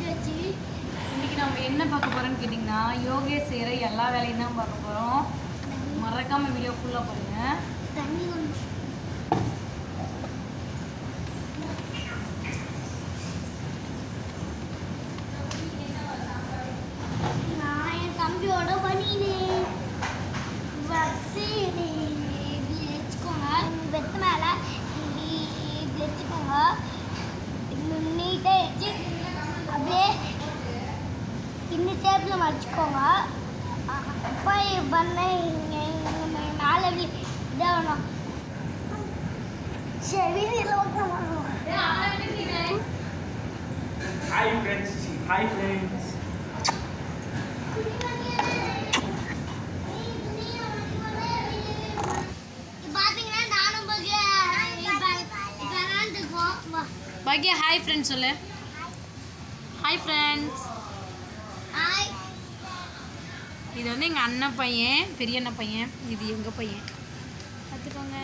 வச்சு இன்னைக்கு நம்ம என்ன பார்க்க போறோம்னு கேட்டிங்கன்னா யோகேஷ் செய்கிற எல்லா வேலையும் தான் பார்க்க போகிறோம் மறக்காம வீடியோ ஃபுல்லாக பாருங்க. தண்ணி தம்பியோட பண்ணினேன் வச்சு இப்படி வச்சுக்கோங்க வெத்து மேலே இப்படி வச்சுக்கோங்க நீட்டாக வச்சு அப்படியே இந்த ஷேப்பில் வச்சுக்கோங்க அப்போ பண்ண இங்கே மேலே இதாகணும் சரி ஹாய் ஃப்ரெண்ட்ஸ் ஹாய் ஃப்ரெண்ட்ஸ் பார்த்தீங்கன்னா நானும் பாக்கியா ஹாய் ஃப்ரெண்ட்ஸ் சொல்லு. ஹாய் ஃப்ரெண்ட்ஸ் ஹாய் இது வந்து எங்கள் அண்ணன் பையன் பெரிய அண்ணன் பையன் இது எங்கள் பையன். பார்த்துக்கோங்க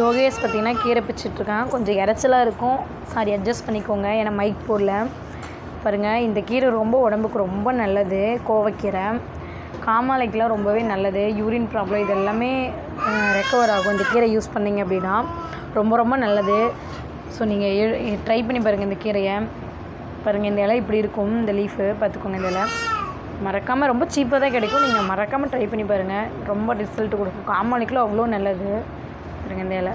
யோகேஷ் பார்த்தீங்கன்னா கீரை பிச்சிட்ருக்கான் கொஞ்சம் இறைச்சலாக இருக்கும். சாரி அட்ஜஸ்ட் பண்ணிக்கோங்க. ஏன்னா மைக் போடல. பாருங்கள் இந்த கீரை ரொம்ப உடம்புக்கு ரொம்ப நல்லது. கோவக்கீரை. காமாலைக்கெலாம் ரொம்பவே நல்லது. யூரின் ப்ராப்ளம் இது எல்லாமே ரெக்கவர் ஆகும். இந்த கீரை யூஸ் பண்ணிங்க அப்படின்னா ரொம்ப ரொம்ப நல்லது. ஸோ நீங்கள் ட்ரை பண்ணி பாருங்கள் இந்த கீரையை. பாருங்கள் இந்த இலை இப்படி இருக்கும் இந்த லீஃபு பார்த்துக்கோங்க இந்த இலை. மறக்காமல் ரொம்ப சீப்பாக தான் கிடைக்கும். நீங்கள் மறக்காமல் ட்ரை பண்ணி பாருங்கள் ரொம்ப ரிசல்ட் கொடுக்கும். காமாலைக்கெலாம் அவ்வளோ நல்லது. பாருங்கள் இந்த இலை.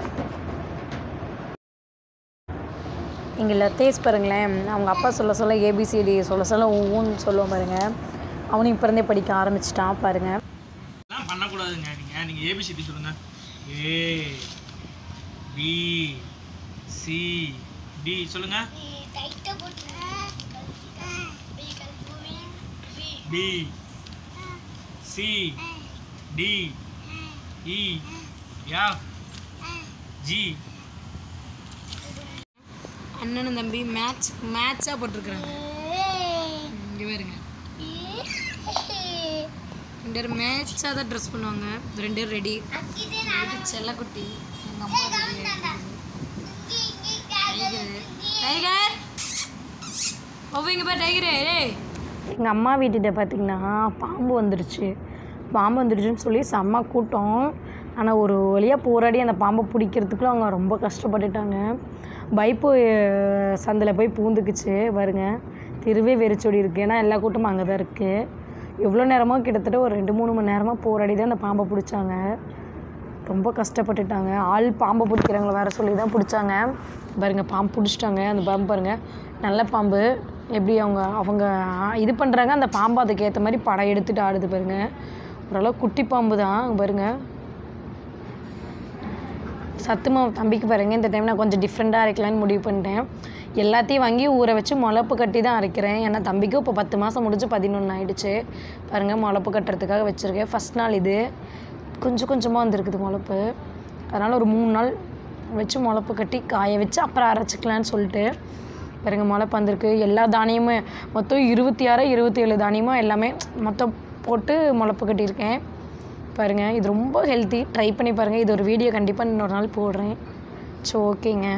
இங்கே லத்தேஸ் பாருங்களேன். அவங்க அப்பா சொல்ல சொல்ல ஏபிசிடி சொல்ல சொல்ல ஒவ்வொன்று சொல்லுவோம் பாருங்கள் அவனும் இப்போ இருந்தே படிக்க ஆரம்பிச்சிட்டான் பாருங்க. பண்ணக்கூடாதுங்க நீங்க. நீங்க ஏபிசிடி சொல்லுங்க. ஏ பி சி டி சொல்லுங்க. B C D E F G அண்ணனும் தம்பி மேட்ச் மேட்சாக போட்டிருக்குறாங்க. இங்கே பாருங்க. ரெண்டு பேரும் மேட்சாக தான் ட்ரெஸ் பண்ணுவாங்க. ரெண்டு பேரும் ரெடி செல்லக்குட்டி எங்கள் அம்மா டைகரு டைகர் ஒவ்வொங்க பேர் டைகரு ஏய். எங்கள் அம்மா வீட்டுகிட்ட பார்த்தீங்கன்னா பாம்பு வந்துடுச்சு பாம்பு வந்துடுச்சுன்னு சொல்லி செம்ம கூட்டம். ஆனால் ஒரு வழியாக போராடி அந்த பாம்பை பிடிக்கிறதுக்குள்ள அவங்க ரொம்ப கஷ்டப்பட்டுட்டாங்க. பைப்பு சந்தில் போய் பூந்துக்குச்சு பாருங்க. தெருவே வெறிச்சொடி இருக்குது ஏன்னா எல்லா கூட்டமும் அங்கே தான் இருக்குது எவ்வளோ நேரமாக கிட்டத்தட்ட ஒரு ரெண்டு மூணு மணி நேரமாக போராடி தான் அந்த பாம்பை பிடிச்சாங்க. ரொம்ப கஷ்டப்பட்டுட்டாங்க. ஆள் பாம்பை பிடிக்கிறவங்கள வேறு சொல்லி தான் பிடிச்சாங்க. பாருங்க பாம்பு பிடிச்சிட்டாங்க. அந்த பாம்பு பாருங்க. நல்ல பாம்பு. எப்படி அவங்க அவங்க இது பண்ணுறாங்க அந்த பாம்பு அதுக்கு ஏற்ற மாதிரி படம் எடுத்துகிட்டு ஆடுது பாருங்க. ஓரளவு குட்டி பாம்பு தான் பாருங்கள் சத்துமா சத்து தம்பிக்கு பாருங்கள் இந்த டைம் நான் கொஞ்சம் டிஃப்ரெண்ட்டாக அரைக்கலான்னு முடிவு பண்ணிட்டேன். எல்லாத்தையும் வாங்கி ஊற வச்சு முளப்பு கட்டி தான் அரைக்கிறேன். ஏன்னா தம்பிக்கும் இப்போ பத்து மாதம் முடிஞ்சு பதினொன்று ஆயிடுச்சு. பாருங்கள் முளப்பு கட்டுறதுக்காக வச்சுருக்கேன். ஃபஸ்ட் நாள் இது. கொஞ்சம் கொஞ்சமாக வந்திருக்குது முளப்பு. அதனால் ஒரு மூணு நாள் வச்சு முளப்பு கட்டி காய வச்சு அப்புறம் அரைச்சிக்கலான்னு சொல்லிட்டு. பாருங்க முளப்பு வந்திருக்கு. எல்லா தானியமும் மொத்தம் இருபத்தி ஆறு இருபத்தி ஏழு தானியமும் எல்லாமே மொத்தம் போட்டு முளப்பு கட்டியிருக்கேன். பாருங்கள் இது ரொம்ப ஹெல்த்தி ட்ரை பண்ணி பாருங்கள் இது ஒரு வீடியோ கண்டிப்பாக இன்னொரு நாள் போடுறேன். ஸோ ஓகேங்க